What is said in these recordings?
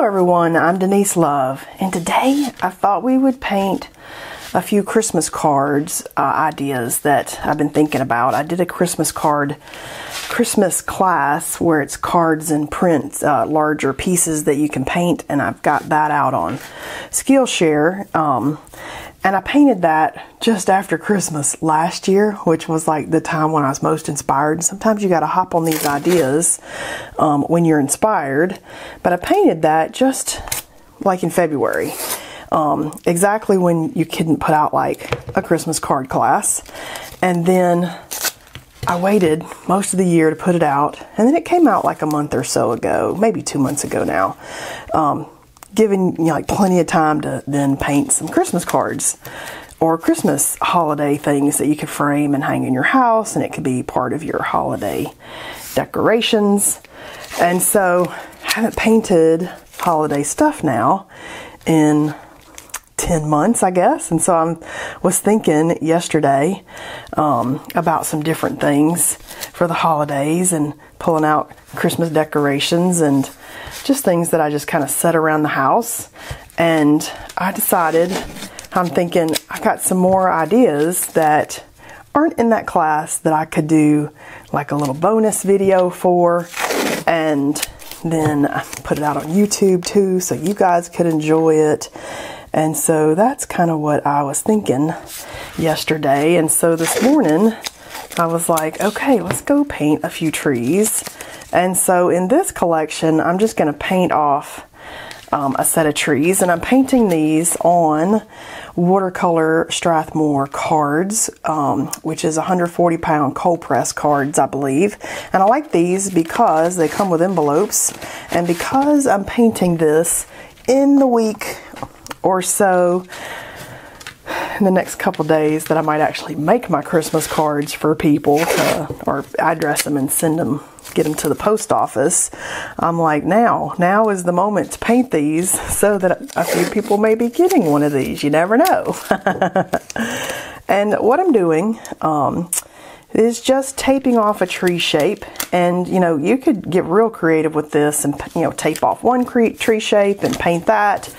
Hello everyone, I'm Denise Love, and today I thought we would paint a few Christmas cards uh, ideas that I've been thinking about. I did a Christmas card, Christmas class where it's cards and prints, uh, larger pieces that you can paint, and I've got that out on Skillshare. Um, and I painted that just after Christmas last year, which was like the time when I was most inspired. Sometimes you got to hop on these ideas um, when you're inspired. But I painted that just like in February, um, exactly when you couldn't put out like a Christmas card class. And then I waited most of the year to put it out. And then it came out like a month or so ago, maybe two months ago now. Um, giving you know, like plenty of time to then paint some Christmas cards or Christmas holiday things that you could frame and hang in your house, and it could be part of your holiday decorations. And so I haven't painted holiday stuff now in 10 months, I guess. And so I was thinking yesterday um, about some different things for the holidays and pulling out Christmas decorations and just things that I just kind of set around the house. And I decided, I'm thinking, I got some more ideas that aren't in that class that I could do like a little bonus video for. And then put it out on YouTube too so you guys could enjoy it. And so that's kind of what I was thinking yesterday. And so this morning, I was like, okay, let's go paint a few trees. And so in this collection, I'm just going to paint off um, a set of trees. And I'm painting these on watercolor Strathmore cards, um, which is 140 pound cold press cards, I believe. And I like these because they come with envelopes. And because I'm painting this in the week or so in the next couple days that I might actually make my Christmas cards for people to, or address them and send them, get them to the post office. I'm like, now, now is the moment to paint these so that a few people may be getting one of these. You never know. and what I'm doing, um, is just taping off a tree shape. And you know you could get real creative with this and you know tape off one tree shape and paint that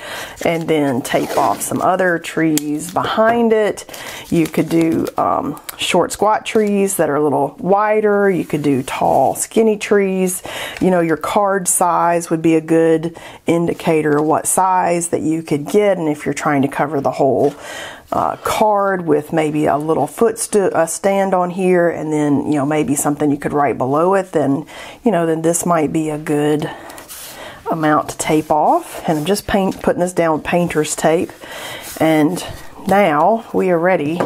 and then tape off some other trees behind it. You could do um, short squat trees that are a little wider. You could do tall skinny trees. You know your card size would be a good indicator of what size that you could get and if you're trying to cover the whole uh, card with maybe a little foot stand on here and then you know maybe something you could write below it then you know then this might be a good amount to tape off. And I'm just paint putting this down with painter's tape. And now we are ready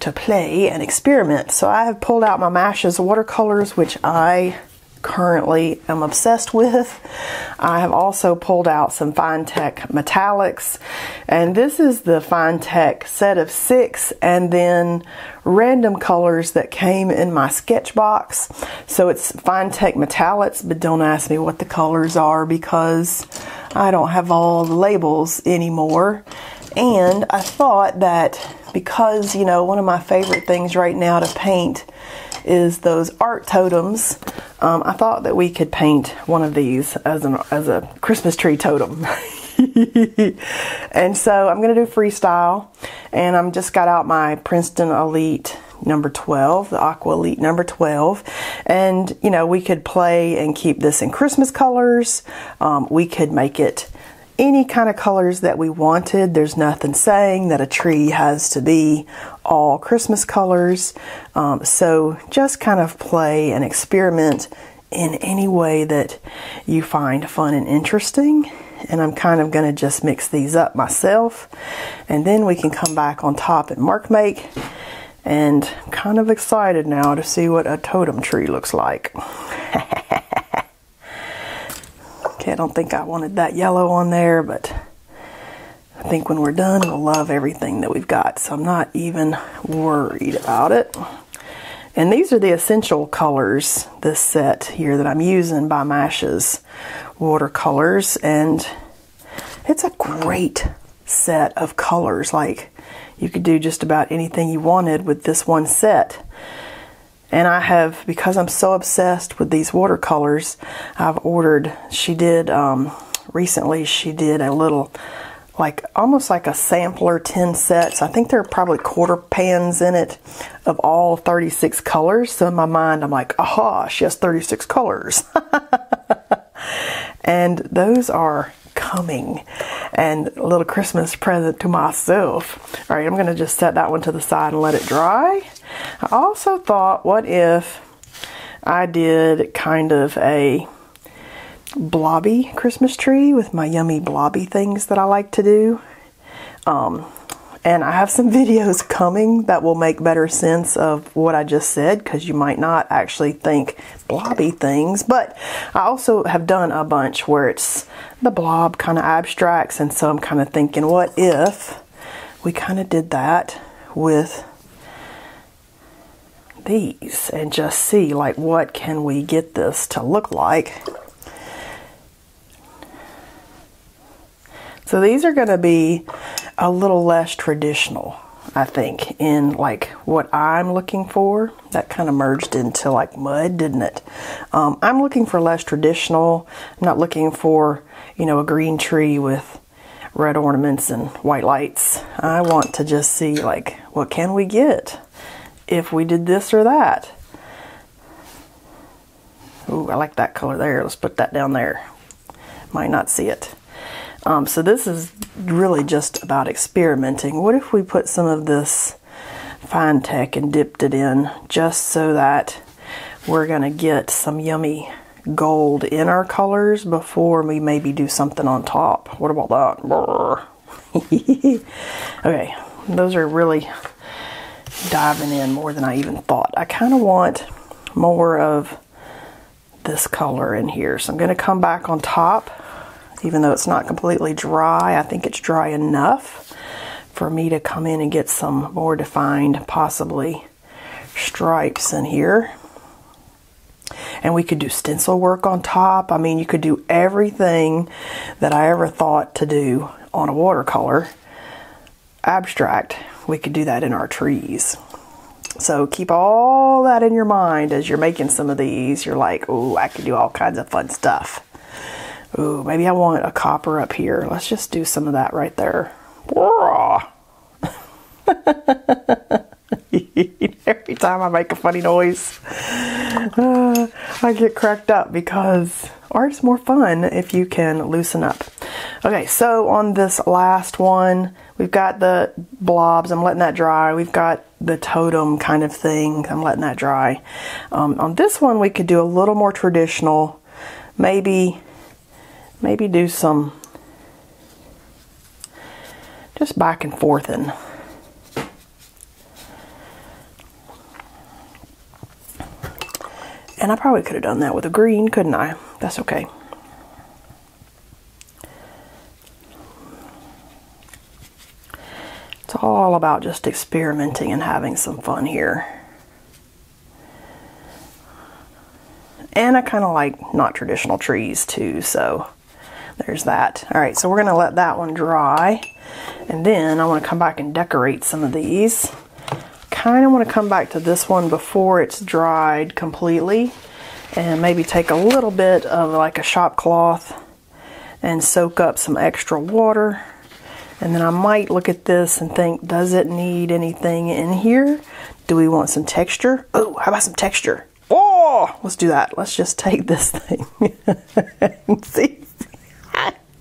to play and experiment. So I have pulled out my Masha's watercolors which I currently am obsessed with. I have also pulled out some Finetec metallics and this is the Finetec set of six and then random colors that came in my sketch box. So it's Finetec metallics but don't ask me what the colors are because I don't have all the labels anymore. And I thought that because, you know, one of my favorite things right now to paint is those art totems. Um, I thought that we could paint one of these as, an, as a Christmas tree totem. and so I'm going to do freestyle. And I'm just got out my Princeton Elite number 12, the Aqua Elite number 12. And, you know, we could play and keep this in Christmas colors. Um, we could make it any kind of colors that we wanted. There's nothing saying that a tree has to be all Christmas colors. Um, so just kind of play and experiment in any way that you find fun and interesting. And I'm kind of going to just mix these up myself. And then we can come back on top and mark make. And I'm kind of excited now to see what a totem tree looks like. Okay, I don't think I wanted that yellow on there, but I think when we're done, we'll love everything that we've got. So I'm not even worried about it. And these are the essential colors, this set here that I'm using by Masha's watercolors. And it's a great set of colors. Like you could do just about anything you wanted with this one set. And I have, because I'm so obsessed with these watercolors, I've ordered, she did um, recently she did a little like almost like a sampler 10 sets. I think there are probably quarter pans in it of all 36 colors. So in my mind, I'm like, aha, she has 36 colors. and those are coming and a little Christmas present to myself. All right, I'm going to just set that one to the side and let it dry. I also thought, what if I did kind of a blobby Christmas tree with my yummy blobby things that I like to do. Um, and I have some videos coming that will make better sense of what I just said because you might not actually think blobby things. But I also have done a bunch where it's the blob kind of abstracts. And so I'm kind of thinking, what if we kind of did that with these and just see like what can we get this to look like So these are going to be a little less traditional, I think, in like what I'm looking for. That kind of merged into like mud, didn't it? Um, I'm looking for less traditional. I'm not looking for, you know, a green tree with red ornaments and white lights. I want to just see like, what can we get if we did this or that? Ooh, I like that color there. Let's put that down there. Might not see it. Um, so this is really just about experimenting. What if we put some of this Finetec and dipped it in just so that we're going to get some yummy gold in our colors before we maybe do something on top. What about that? okay, those are really diving in more than I even thought. I kind of want more of this color in here. So I'm going to come back on top even though it's not completely dry. I think it's dry enough for me to come in and get some more defined, possibly stripes in here. And we could do stencil work on top. I mean, you could do everything that I ever thought to do on a watercolor abstract. We could do that in our trees. So keep all that in your mind as you're making some of these. You're like, oh, I could do all kinds of fun stuff. Ooh, maybe I want a copper up here. Let's just do some of that right there. Every time I make a funny noise, uh, I get cracked up because art's more fun if you can loosen up. Okay, so on this last one, we've got the blobs. I'm letting that dry. We've got the totem kind of thing. I'm letting that dry. Um, on this one, we could do a little more traditional. Maybe maybe do some just back and forth and and I probably could have done that with a green couldn't I? That's okay. It's all about just experimenting and having some fun here. And I kind of like not traditional trees too so there's that. All right, so we're gonna let that one dry. And then I wanna come back and decorate some of these. Kinda wanna come back to this one before it's dried completely and maybe take a little bit of like a shop cloth and soak up some extra water. And then I might look at this and think, does it need anything in here? Do we want some texture? Oh, how about some texture? Oh, let's do that. Let's just take this thing and see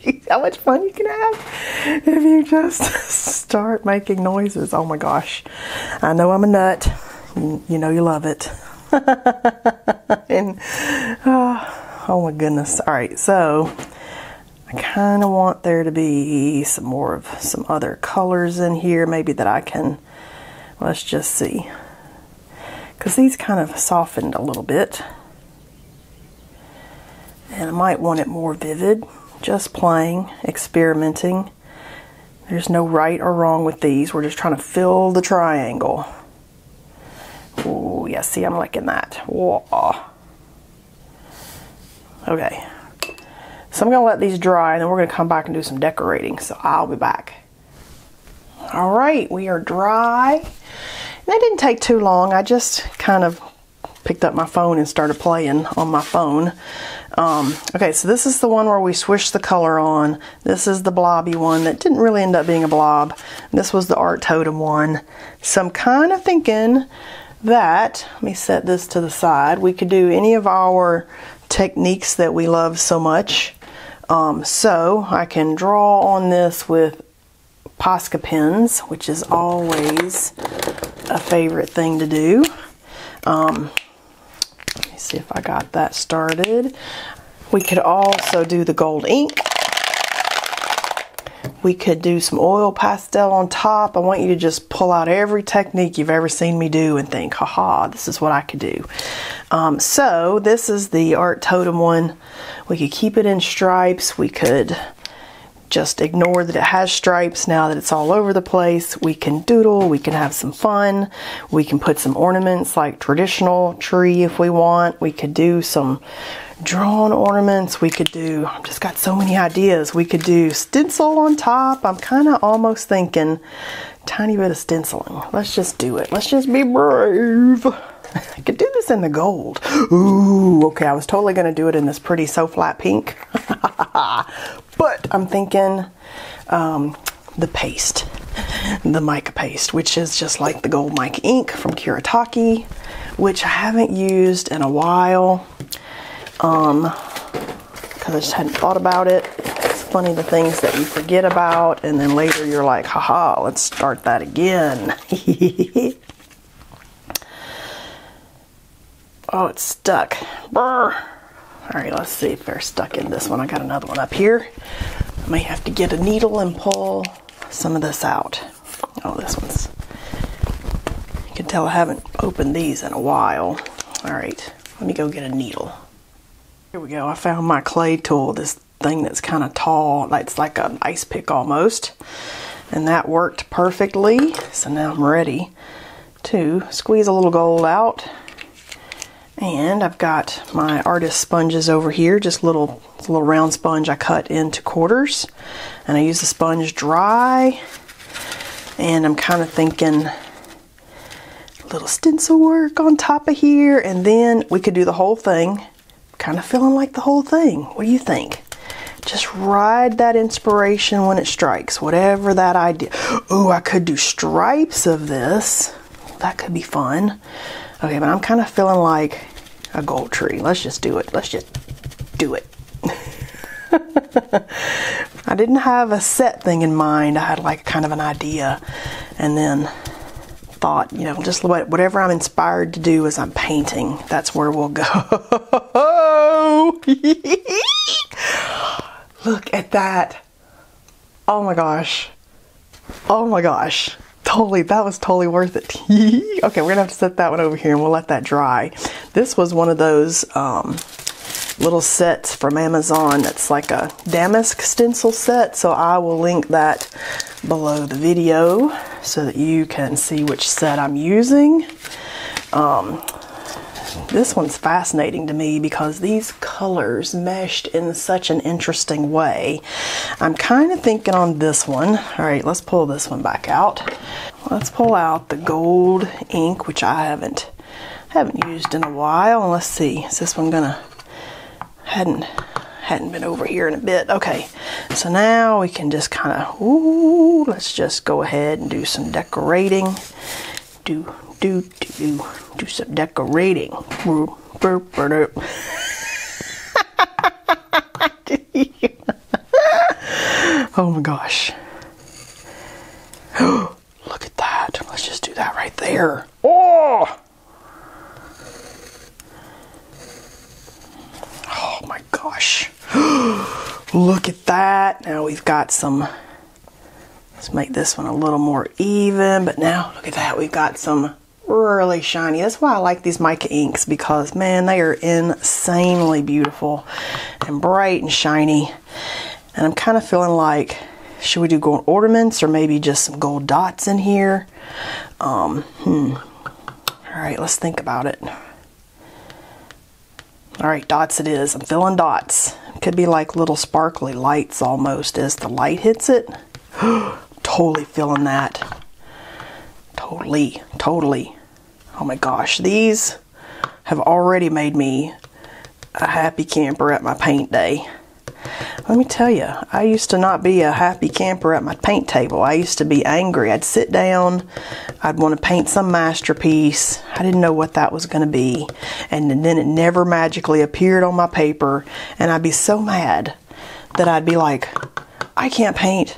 how much fun you can have if you just start making noises. Oh my gosh. I know I'm a nut. You know you love it. and oh, oh my goodness. All right, so I kind of want there to be some more of some other colors in here, maybe that I can, let's just see. Because these kind of softened a little bit. And I might want it more vivid just playing, experimenting. There's no right or wrong with these. We're just trying to fill the triangle. Oh, yeah, see, I'm liking that. Whoa. Okay. So I'm going to let these dry, and then we're going to come back and do some decorating. So I'll be back. All right, we are dry. And that didn't take too long. I just kind of picked up my phone and started playing on my phone. Um, okay, so this is the one where we swish the color on. This is the blobby one that didn't really end up being a blob. This was the art totem one. So I'm kind of thinking that, let me set this to the side, we could do any of our techniques that we love so much. Um, so I can draw on this with Posca pens, which is always a favorite thing to do. Um, see if I got that started. We could also do the gold ink. We could do some oil pastel on top. I want you to just pull out every technique you've ever seen me do and think, haha, this is what I could do. Um, so this is the art totem one. We could keep it in stripes. We could just ignore that it has stripes now that it's all over the place. We can doodle, we can have some fun. We can put some ornaments like traditional tree if we want. We could do some drawn ornaments. We could do, I've just got so many ideas. We could do stencil on top. I'm kind of almost thinking tiny bit of stenciling. Let's just do it. Let's just be brave. I could do this in the gold. Ooh, okay, I was totally going to do it in this pretty so flat pink. but I'm thinking um, the paste, the mica paste, which is just like the gold mica ink from Kuretake, which I haven't used in a while um, because I just hadn't thought about it. It's funny the things that you forget about, and then later you're like, haha, let's start that again. oh, it's stuck. Brr. All right, let's see if they're stuck in this one. I got another one up here. I may have to get a needle and pull some of this out. Oh, this one's, you can tell I haven't opened these in a while. All right, let me go get a needle. Here we go, I found my clay tool, this thing that's kind of tall, it's like an ice pick almost. And that worked perfectly, so now I'm ready to squeeze a little gold out and I've got my artist sponges over here, just little little round sponge I cut into quarters. And I use the sponge dry. And I'm kind of thinking little stencil work on top of here. And then we could do the whole thing. Kind of feeling like the whole thing. What do you think? Just ride that inspiration when it strikes, whatever that idea. Oh, I could do stripes of this. That could be fun. Okay, but I'm kind of feeling like a gold tree. Let's just do it. Let's just do it. I didn't have a set thing in mind. I had like kind of an idea and then thought, you know, just whatever I'm inspired to do as I'm painting, that's where we'll go. Look at that. Oh my gosh. Oh my gosh totally, that was totally worth it. okay, we're gonna have to set that one over here and we'll let that dry. This was one of those um, little sets from Amazon that's like a damask stencil set. So I will link that below the video so that you can see which set I'm using. Um, this one's fascinating to me because these colors meshed in such an interesting way. I'm kind of thinking on this one. All right, let's pull this one back out. Let's pull out the gold ink, which I haven't haven't used in a while. Let's see, is this one gonna hadn't hadn't been over here in a bit. Okay, so now we can just kind of ooh, let's just go ahead and do some decorating. Do do do do some decorating. oh my gosh. Look at that. Let's just do that right there. Oh! Oh my gosh. Look at that. Now we've got some Let's make this one a little more even, but now look at that. We've got some really shiny. That's why I like these mica inks because man, they are insanely beautiful and bright and shiny. And I'm kind of feeling like, should we do gold ornaments or maybe just some gold dots in here? Um, hmm. All right, let's think about it. All right, dots it is. I'm feeling dots. Could be like little sparkly lights almost as the light hits it. totally feeling that. Totally, totally. Oh my gosh, these have already made me a happy camper at my paint day. Let me tell you, I used to not be a happy camper at my paint table. I used to be angry. I'd sit down, I'd want to paint some masterpiece. I didn't know what that was going to be. And then it never magically appeared on my paper. And I'd be so mad that I'd be like, I can't paint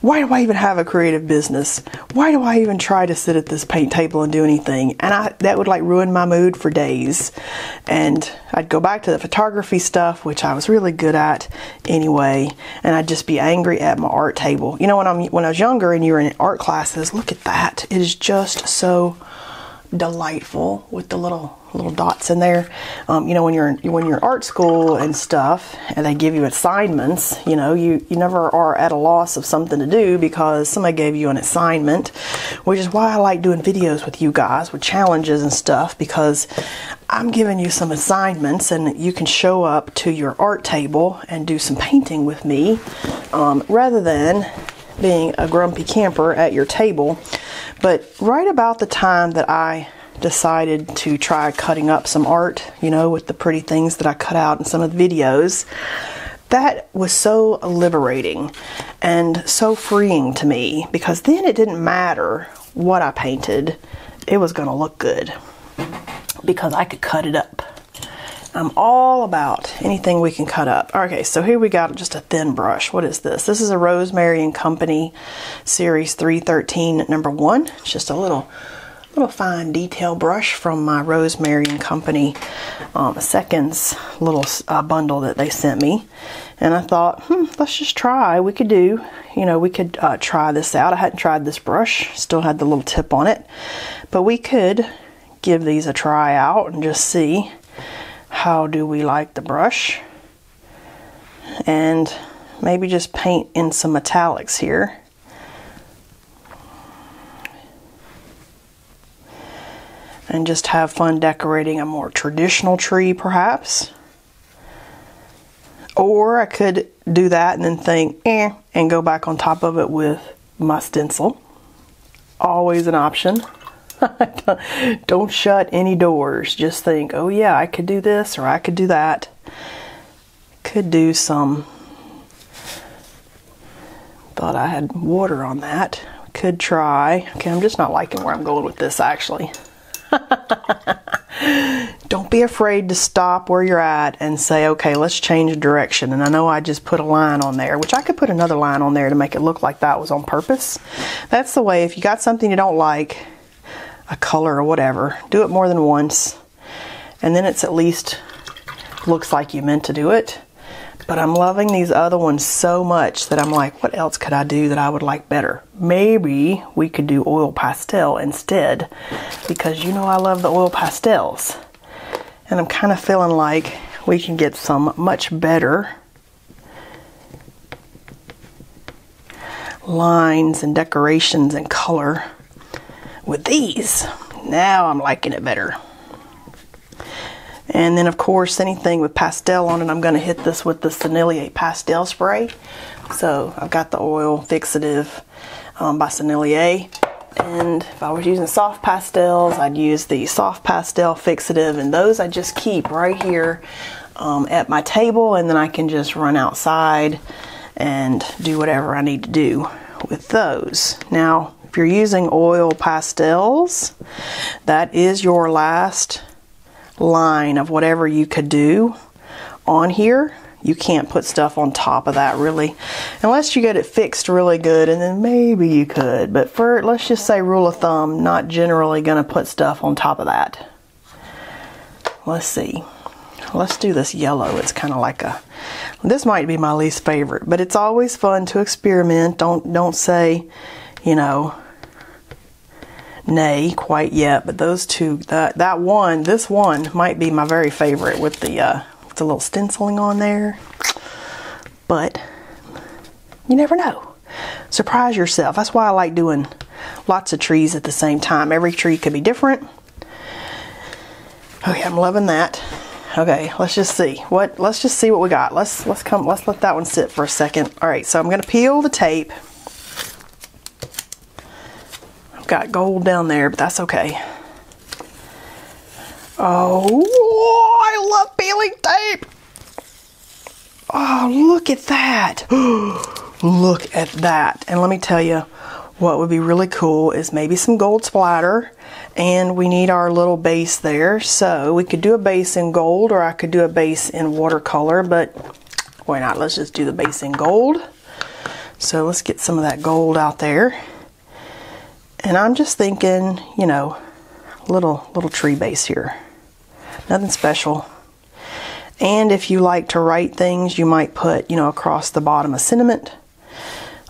why do I even have a creative business? Why do I even try to sit at this paint table and do anything? And I that would like ruin my mood for days. And I'd go back to the photography stuff, which I was really good at anyway, and I'd just be angry at my art table. You know, when I'm when I was younger and you were in art classes, look at that. It is just so delightful with the little little dots in there. Um, you know, when you're when you're art school and stuff, and they give you assignments, you know, you you never are at a loss of something to do because somebody gave you an assignment, which is why I like doing videos with you guys with challenges and stuff because I'm giving you some assignments and you can show up to your art table and do some painting with me um, rather than being a grumpy camper at your table. But right about the time that I decided to try cutting up some art, you know, with the pretty things that I cut out in some of the videos, that was so liberating and so freeing to me because then it didn't matter what I painted, it was going to look good because I could cut it up. I'm all about anything we can cut up. Okay, so here we got just a thin brush. What is this? This is a Rosemary and Company Series 313 number one. It's just a little little fine detail brush from my Rosemary and Company um, seconds little uh, bundle that they sent me. And I thought, hmm, let's just try. We could do, you know, we could uh, try this out. I hadn't tried this brush, still had the little tip on it. But we could give these a try out and just see how do we like the brush and maybe just paint in some metallics here and just have fun decorating a more traditional tree perhaps or I could do that and then think eh and go back on top of it with my stencil always an option Don't shut any doors. Just think, oh yeah, I could do this or I could do that. Could do some. Thought I had water on that. Could try. Okay, I'm just not liking where I'm going with this actually. Don't be afraid to stop where you're at and say, okay, let's change direction. And I know I just put a line on there, which I could put another line on there to make it look like that was on purpose. That's the way, if you got something you don't like, a color or whatever. Do it more than once and then it's at least looks like you meant to do it. But I'm loving these other ones so much that I'm like, what else could I do that I would like better? Maybe we could do oil pastel instead because you know I love the oil pastels. And I'm kind of feeling like we can get some much better lines and decorations and color with these. Now I'm liking it better. And then of course anything with pastel on it, I'm going to hit this with the Sennelier pastel spray. So I've got the oil fixative um, by Sennelier. And if I was using soft pastels, I'd use the soft pastel fixative. And those I just keep right here um, at my table. And then I can just run outside and do whatever I need to do with those. Now, if you're using oil pastels, that is your last line of whatever you could do on here. You can't put stuff on top of that really, unless you get it fixed really good, and then maybe you could. But for let's just say rule of thumb, not generally to put stuff on top of that. Let's see. Let's do this yellow. It's kind of like a. This might be my least favorite, but it's always fun to experiment. Don't don't say you know, nay quite yet. But those two, that that one, this one might be my very favorite with the uh, with the little stenciling on there. But you never know. Surprise yourself. That's why I like doing lots of trees at the same time. Every tree could be different. Okay, I'm loving that. Okay, let's just see what. Let's just see what we got. Let's let's come. Let's let that one sit for a second. All right, so I'm gonna peel the tape got gold down there, but that's okay. Oh, I love peeling tape. Oh, look at that. look at that. And let me tell you, what would be really cool is maybe some gold splatter and we need our little base there. So we could do a base in gold or I could do a base in watercolor, but why not? Let's just do the base in gold. So let's get some of that gold out there. And I'm just thinking, you know, little little tree base here. Nothing special. And if you like to write things, you might put, you know, across the bottom a sentiment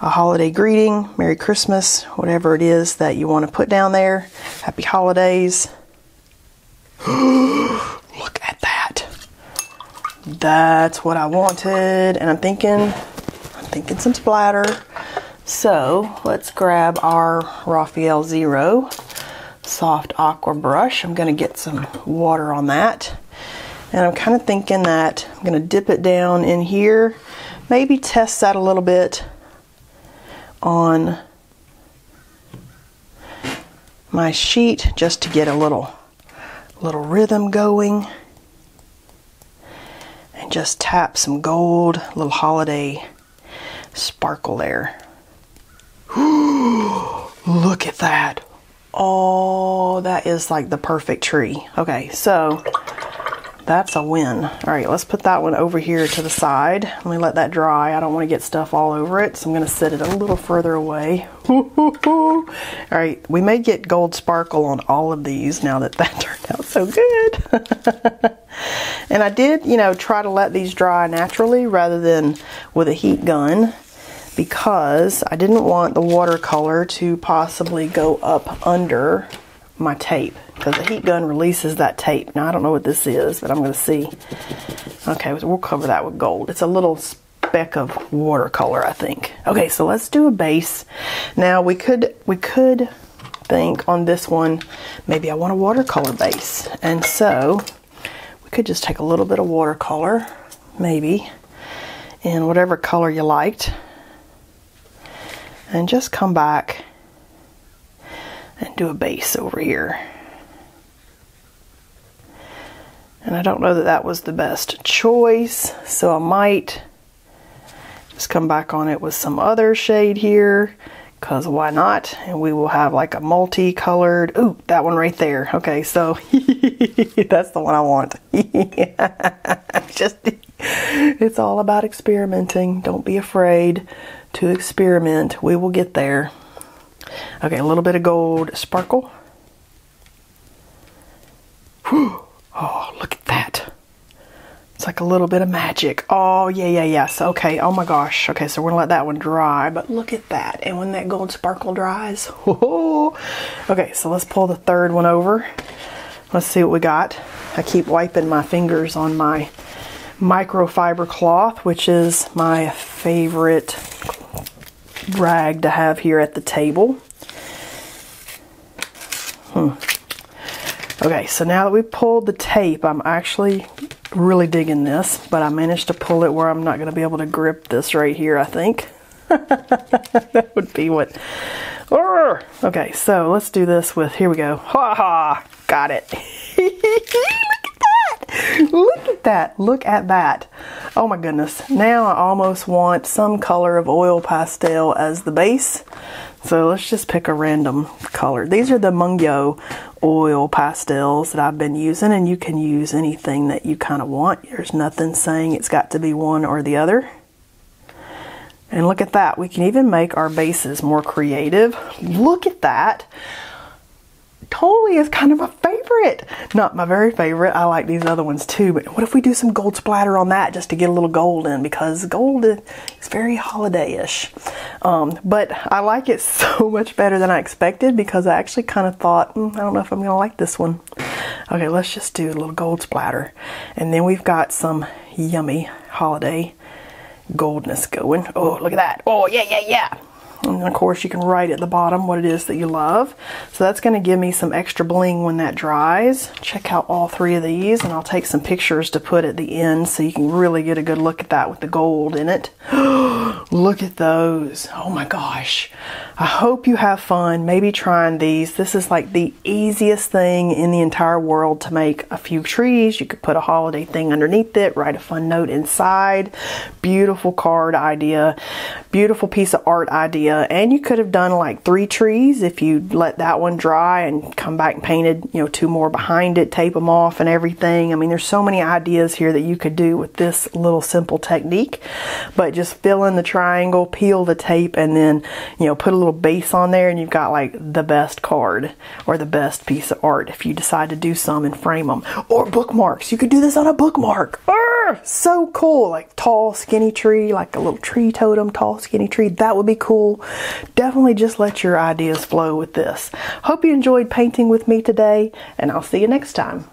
a holiday greeting, Merry Christmas, whatever it is that you want to put down there. Happy holidays. Look at that. That's what I wanted. And I'm thinking, I'm thinking some splatter. So let's grab our Raphael Zero soft aqua brush. I'm going to get some water on that. And I'm kind of thinking that I'm going to dip it down in here. Maybe test that a little bit on my sheet just to get a little little rhythm going and just tap some gold little holiday sparkle there look at that oh that is like the perfect tree okay so that's a win. All right, let's put that one over here to the side. Let me let that dry. I don't want to get stuff all over it, so I'm going to set it a little further away. all right, we may get gold sparkle on all of these now that that turned out so good. and I did, you know, try to let these dry naturally rather than with a heat gun because I didn't want the watercolor to possibly go up under my tape because the heat gun releases that tape. Now I don't know what this is, but I'm going to see. Okay, we'll cover that with gold. It's a little speck of watercolor, I think. Okay, so let's do a base. Now we could we could think on this one, maybe I want a watercolor base. And so we could just take a little bit of watercolor, maybe, in whatever color you liked, and just come back and do a base over here. And I don't know that that was the best choice, so I might just come back on it with some other shade here, because why not? And we will have like a multicolored, ooh, that one right there. Okay, so that's the one I want. just, it's all about experimenting. Don't be afraid to experiment. We will get there. Okay, a little bit of gold sparkle. Whew. Oh, look at that. It's like a little bit of magic. Oh, yeah, yeah, yes. Okay, oh my gosh. Okay, so we're gonna let that one dry, but look at that. And when that gold sparkle dries. Okay, so let's pull the third one over. Let's see what we got. I keep wiping my fingers on my microfiber cloth, which is my favorite rag to have here at the table. Hmm. Okay, so now that we pulled the tape, I'm actually really digging this, but I managed to pull it where I'm not going to be able to grip this right here, I think. that would be what... Okay, so let's do this with... Here we go. Ha ha! Got it. Look at that. Look at that. Oh my goodness. Now I almost want some color of oil pastel as the base. So let's just pick a random color. These are the Mungyo oil pastels that I've been using and you can use anything that you kind of want. There's nothing saying it's got to be one or the other. And look at that. We can even make our bases more creative. Look at that totally is kind of a favorite. Not my very favorite. I like these other ones too. But what if we do some gold splatter on that just to get a little gold in? Because gold is very holiday-ish. Um, but I like it so much better than I expected because I actually kind of thought, mm, I don't know if I'm going to like this one. Okay, let's just do a little gold splatter. And then we've got some yummy holiday goldness going. Oh, look at that. Oh, yeah, yeah, yeah. And of course you can write at the bottom what it is that you love. So that's going to give me some extra bling when that dries. Check out all three of these and I'll take some pictures to put at the end so you can really get a good look at that with the gold in it. Look at those. Oh my gosh. I hope you have fun maybe trying these. This is like the easiest thing in the entire world to make a few trees. You could put a holiday thing underneath it, write a fun note inside. Beautiful card idea, beautiful piece of art idea. And you could have done like three trees if you let that one dry and come back and painted, you know, two more behind it, tape them off and everything. I mean, there's so many ideas here that you could do with this little simple technique, but just fill in the triangle, peel the tape, and then, you know, put a little base on there and you've got like the best card or the best piece of art if you decide to do some and frame them. Or bookmarks. You could do this on a bookmark. Arr, so cool. Like tall, skinny tree, like a little tree totem, tall, skinny tree. That would be cool. Definitely just let your ideas flow with this. Hope you enjoyed painting with me today and I'll see you next time.